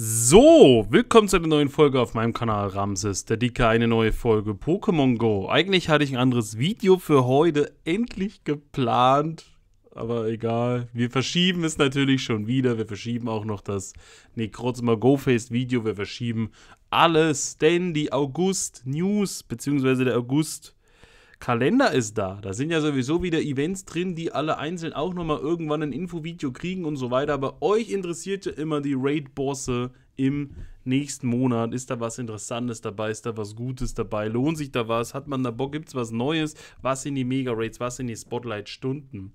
So, willkommen zu einer neuen Folge auf meinem Kanal Ramses, der Dicke, eine neue Folge Pokémon Go. Eigentlich hatte ich ein anderes Video für heute endlich geplant, aber egal. Wir verschieben es natürlich schon wieder. Wir verschieben auch noch das Necrozma Go-Faced Video. Wir verschieben alles, denn die August News, beziehungsweise der August Kalender ist da. Da sind ja sowieso wieder Events drin, die alle einzeln auch nochmal irgendwann ein Infovideo kriegen und so weiter. Aber euch interessiert ja immer die Raid-Bosse im nächsten Monat. Ist da was Interessantes dabei? Ist da was Gutes dabei? Lohnt sich da was? Hat man da Bock? Gibt es was Neues? Was sind die Mega-Raids? Was sind die Spotlight-Stunden?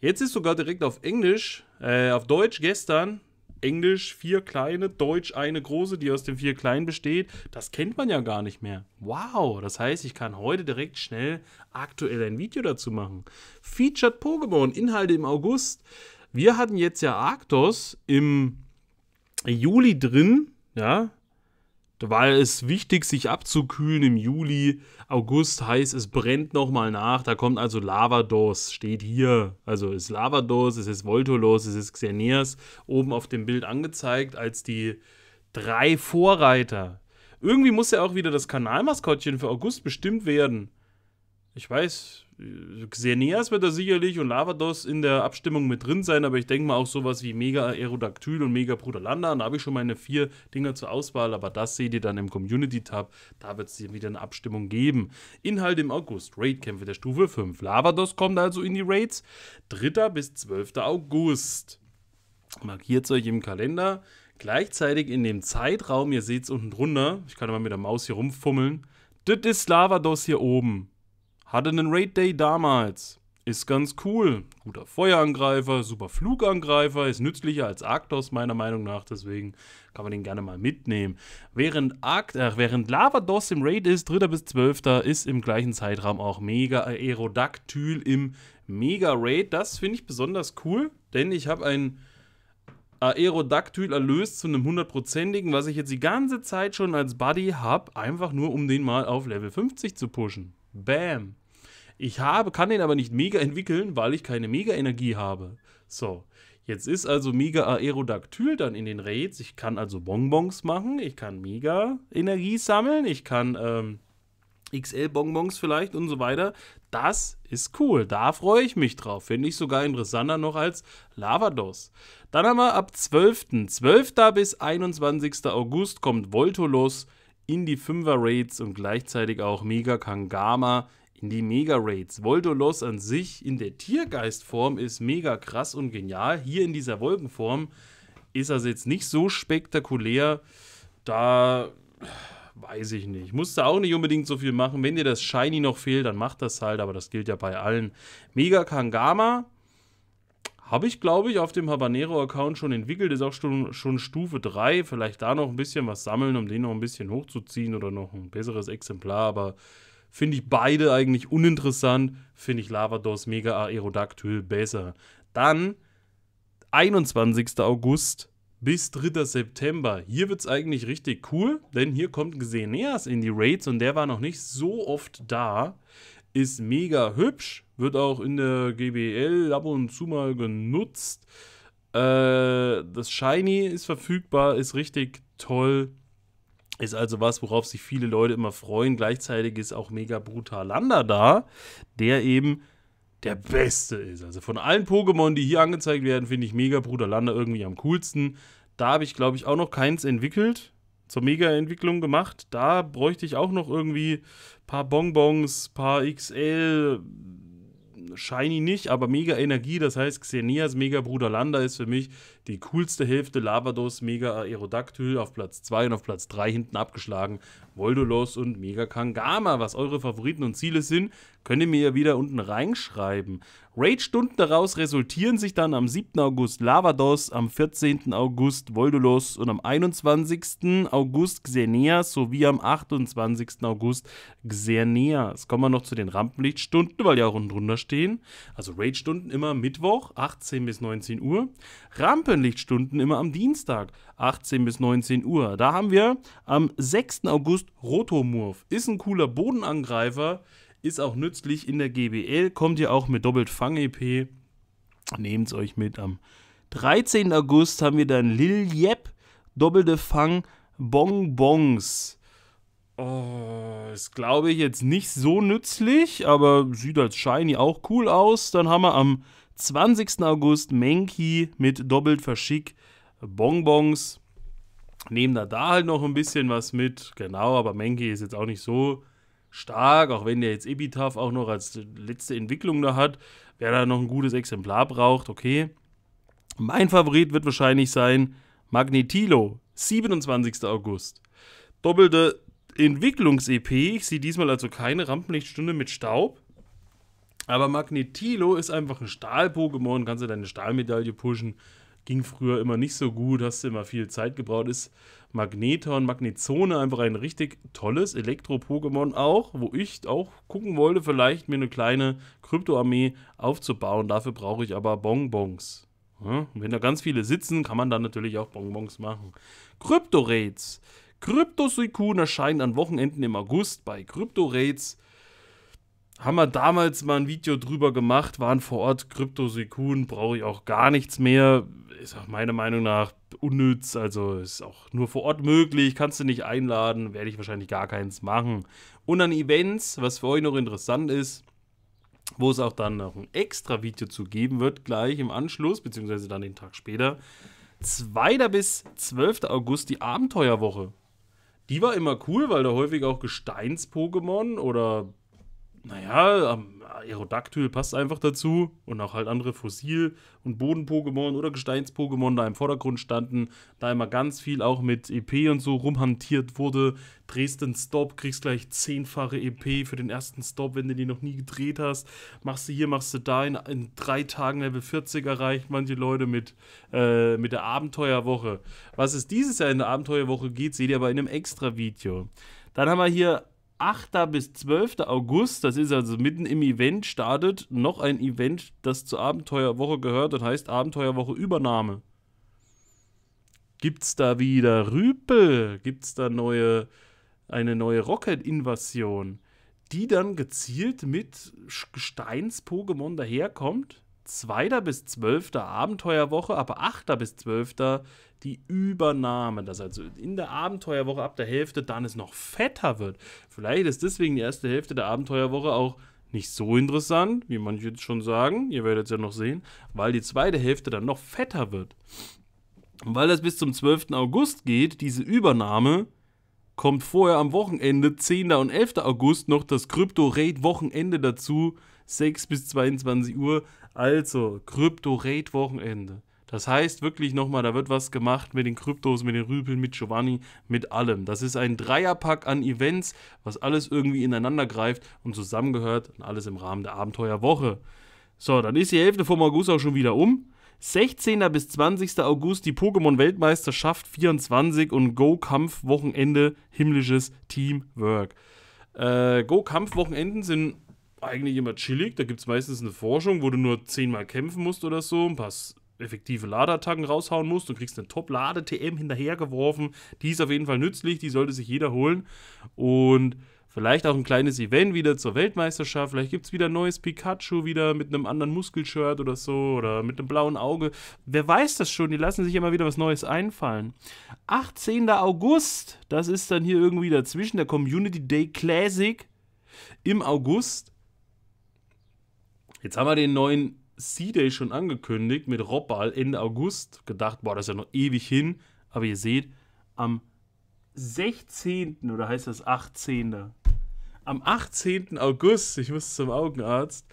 Jetzt ist sogar direkt auf Englisch, äh, auf Deutsch gestern Englisch vier kleine, Deutsch eine große, die aus den vier kleinen besteht. Das kennt man ja gar nicht mehr. Wow, das heißt, ich kann heute direkt schnell aktuell ein Video dazu machen. Featured Pokémon, Inhalte im August. Wir hatten jetzt ja Arctos im Juli drin, ja, weil es wichtig, sich abzukühlen im Juli. August heißt, es brennt nochmal nach. Da kommt also Lavados, steht hier. Also ist Lavados, es ist Voltolos, es ist Xerneas oben auf dem Bild angezeigt als die drei Vorreiter. Irgendwie muss ja auch wieder das Kanalmaskottchen für August bestimmt werden. Ich weiß, Xeneas wird da sicherlich und Lavados in der Abstimmung mit drin sein, aber ich denke mal auch sowas wie Mega Aerodactyl und Mega Brudalanda. Da habe ich schon meine vier Dinger zur Auswahl, aber das seht ihr dann im Community-Tab. Da wird es wieder eine Abstimmung geben. Inhalt im August: Raidkämpfe der Stufe 5. Lavados kommt also in die Raids. 3. bis 12. August. Markiert es euch im Kalender. Gleichzeitig in dem Zeitraum, ihr seht es unten drunter, ich kann mal mit der Maus hier rumfummeln. Das ist Lavados hier oben. Hatte einen Raid Day damals. Ist ganz cool. Guter Feuerangreifer, super Flugangreifer, ist nützlicher als Arctos meiner Meinung nach, deswegen kann man den gerne mal mitnehmen. Während, Arct äh, während Lavados im Raid ist, 3. bis 12. ist im gleichen Zeitraum auch Mega Aerodactyl im Mega Raid. Das finde ich besonders cool, denn ich habe ein Aerodactyl erlöst zu einem hundertprozentigen, was ich jetzt die ganze Zeit schon als Buddy habe, einfach nur um den mal auf Level 50 zu pushen. Bam. Ich habe, kann den aber nicht mega entwickeln, weil ich keine Mega-Energie habe. So, jetzt ist also Mega Aerodactyl dann in den Raids. Ich kann also Bonbons machen, ich kann Mega-Energie sammeln, ich kann ähm, XL-Bonbons vielleicht und so weiter. Das ist cool, da freue ich mich drauf. Finde ich sogar interessanter noch als Lavados. Dann haben wir ab 12. 12. bis 21. August kommt Voltolos in die 5er Raids und gleichzeitig auch Mega Kangama in die Mega Raids. Voltolos an sich in der Tiergeistform ist mega krass und genial. Hier in dieser Wolkenform ist er jetzt nicht so spektakulär. Da weiß ich nicht. Musste auch nicht unbedingt so viel machen. Wenn dir das Shiny noch fehlt, dann macht das halt, aber das gilt ja bei allen. Mega Kangama habe ich, glaube ich, auf dem Habanero-Account schon entwickelt. Ist auch schon, schon Stufe 3. Vielleicht da noch ein bisschen was sammeln, um den noch ein bisschen hochzuziehen oder noch ein besseres Exemplar. Aber Finde ich beide eigentlich uninteressant. Finde ich Lavados Mega Aerodactyl besser. Dann 21. August bis 3. September. Hier wird es eigentlich richtig cool, denn hier kommt Xeneas in die Raids und der war noch nicht so oft da. Ist mega hübsch, wird auch in der GBL ab und zu mal genutzt. Äh, das Shiny ist verfügbar, ist richtig toll. Ist also was, worauf sich viele Leute immer freuen. Gleichzeitig ist auch mega brutal Lander da, der eben der Beste ist. Also von allen Pokémon, die hier angezeigt werden, finde ich mega brutal Lander irgendwie am coolsten. Da habe ich, glaube ich, auch noch keins entwickelt, zur Mega-Entwicklung gemacht. Da bräuchte ich auch noch irgendwie ein paar Bonbons, ein paar XL, Shiny nicht, aber mega Energie. Das heißt, Xenias Mega Bruder Landa ist für mich die coolste Hälfte. Lavados Mega Aerodactyl auf Platz 2 und auf Platz 3 hinten abgeschlagen. Voldolos und Mega Kangama. Was eure Favoriten und Ziele sind, könnt ihr mir ja wieder unten reinschreiben. Raid-Stunden daraus resultieren sich dann am 7. August Lavados, am 14. August Voldolos und am 21. August Xeneas sowie am 28. August Xerneas. Kommen wir noch zu den Rampenlichtstunden, weil die auch unten drunter stehen. Also Raid-Stunden immer Mittwoch, 18 bis 19 Uhr. Rampenlichtstunden immer am Dienstag, 18 bis 19 Uhr. Da haben wir am 6. August Rotomurph. Ist ein cooler Bodenangreifer ist auch nützlich in der GBL, kommt ja auch mit doppelt Fang-EP. Nehmt es euch mit. Am 13. August haben wir dann Lil Yep. doppelte Fang Bonbons. Oh, ist glaube ich jetzt nicht so nützlich, aber sieht als Shiny auch cool aus. Dann haben wir am 20. August Menki mit doppelt verschick Bonbons. Nehmen da da halt noch ein bisschen was mit. Genau, aber Menki ist jetzt auch nicht so stark, auch wenn der jetzt Epitaph auch noch als letzte Entwicklung da hat. Wer da noch ein gutes Exemplar braucht, okay. Mein Favorit wird wahrscheinlich sein Magnetilo, 27. August. Doppelte Entwicklungs-EP. Ich sehe diesmal also keine Rampenlichtstunde mit Staub. Aber Magnetilo ist einfach ein Stahl-Pokémon. Kannst du deine Stahlmedaille pushen. Ging früher immer nicht so gut, hast du immer viel Zeit gebraucht. Ist Magneton, Magnezone einfach ein richtig tolles Elektro-Pokémon auch, wo ich auch gucken wollte, vielleicht mir eine kleine Krypto-Armee aufzubauen. Dafür brauche ich aber Bonbons. Ja, wenn da ganz viele sitzen, kann man dann natürlich auch Bonbons machen. Krypto-Raids. Krypto-Suicune erscheinen an Wochenenden im August bei Krypto-Raids haben wir damals mal ein Video drüber gemacht, waren vor Ort Krypto-Sekun, brauche ich auch gar nichts mehr. Ist auch meiner Meinung nach unnütz, also ist auch nur vor Ort möglich, kannst du nicht einladen, werde ich wahrscheinlich gar keins machen. Und an Events, was für euch noch interessant ist, wo es auch dann noch ein extra Video zu geben wird, gleich im Anschluss, beziehungsweise dann den Tag später. 2. bis 12. August die Abenteuerwoche. Die war immer cool, weil da häufig auch Gesteins-Pokémon oder naja, Aerodactyl passt einfach dazu und auch halt andere Fossil- und Boden-Pokémon oder Gesteins-Pokémon da im Vordergrund standen, da immer ganz viel auch mit EP und so rumhantiert wurde. Drehst den Stop, kriegst gleich zehnfache EP für den ersten Stop, wenn du die noch nie gedreht hast. Machst du hier, machst du da, in, in drei Tagen Level 40 erreicht manche Leute mit, äh, mit der Abenteuerwoche. Was es dieses Jahr in der Abenteuerwoche geht, seht ihr aber in einem extra Video. Dann haben wir hier 8. bis 12. August, das ist also mitten im Event, startet noch ein Event, das zur Abenteuerwoche gehört und heißt Abenteuerwoche Übernahme. Gibt's da wieder Rüpel? Gibt's da neue, eine neue Rocket-Invasion, die dann gezielt mit Gesteins-Pokémon daherkommt? 2. bis 12. Abenteuerwoche, aber 8. bis 12. die Übernahme. Dass also in der Abenteuerwoche ab der Hälfte dann es noch fetter wird. Vielleicht ist deswegen die erste Hälfte der Abenteuerwoche auch nicht so interessant, wie manche jetzt schon sagen. Ihr werdet es ja noch sehen, weil die zweite Hälfte dann noch fetter wird. Und weil das bis zum 12. August geht, diese Übernahme, kommt vorher am Wochenende, 10. und 11. August, noch das Krypto-Raid-Wochenende dazu, 6 bis 22 Uhr. Also, Krypto-Raid-Wochenende. Das heißt wirklich nochmal, da wird was gemacht mit den Kryptos, mit den Rüpeln, mit Giovanni, mit allem. Das ist ein Dreierpack an Events, was alles irgendwie ineinander greift und zusammengehört und alles im Rahmen der Abenteuerwoche. So, dann ist die Hälfte vom August auch schon wieder um. 16. bis 20. August die Pokémon-Weltmeisterschaft 24 und Go-Kampf-Wochenende himmlisches Teamwork. Äh, Go-Kampf-Wochenenden sind eigentlich immer chillig. Da gibt es meistens eine Forschung, wo du nur zehnmal kämpfen musst oder so, ein paar effektive Ladeattacken raushauen musst. Du kriegst eine Top-Lade-TM hinterhergeworfen. Die ist auf jeden Fall nützlich, die sollte sich jeder holen. Und vielleicht auch ein kleines Event wieder zur Weltmeisterschaft. Vielleicht gibt es wieder ein neues Pikachu, wieder mit einem anderen Muskelshirt oder so oder mit einem blauen Auge. Wer weiß das schon, die lassen sich immer wieder was Neues einfallen. 18. August, das ist dann hier irgendwie dazwischen, der Community Day Classic im August. Jetzt haben wir den neuen C-Day schon angekündigt mit Robbal Ende August. Gedacht, boah, das ist ja noch ewig hin. Aber ihr seht, am 16. oder heißt das 18. Am 18. August, ich muss zum Augenarzt,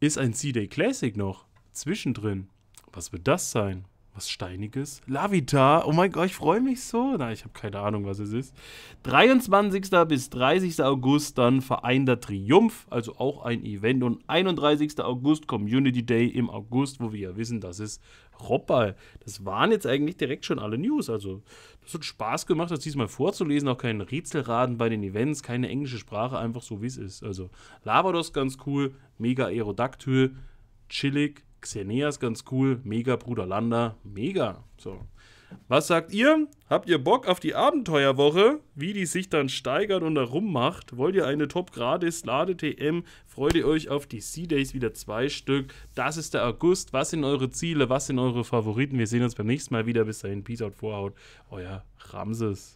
ist ein C-Day Classic noch zwischendrin. Was wird das sein? Was Steiniges. Lavita, oh mein Gott, ich freue mich so. Na, ich habe keine Ahnung, was es ist. 23. bis 30. August dann Vereinter Triumph, also auch ein Event. Und 31. August Community Day im August, wo wir ja wissen, das ist Robball. Das waren jetzt eigentlich direkt schon alle News. Also, das hat Spaß gemacht, das diesmal vorzulesen. Auch kein Rätselraten bei den Events, keine englische Sprache, einfach so wie es ist. Also, Lavados ganz cool, mega Aerodactyl, chillig Xeneas ganz cool, mega Bruder Landa, mega. So. Was sagt ihr? Habt ihr Bock auf die Abenteuerwoche? Wie die sich dann steigert und da rummacht? Wollt ihr eine Top-Gratis-Lade-TM? Freut ihr euch auf die C-Days wieder zwei Stück? Das ist der August. Was sind eure Ziele? Was sind eure Favoriten? Wir sehen uns beim nächsten Mal wieder. Bis dahin, Peace out, Vorhaut. Euer Ramses.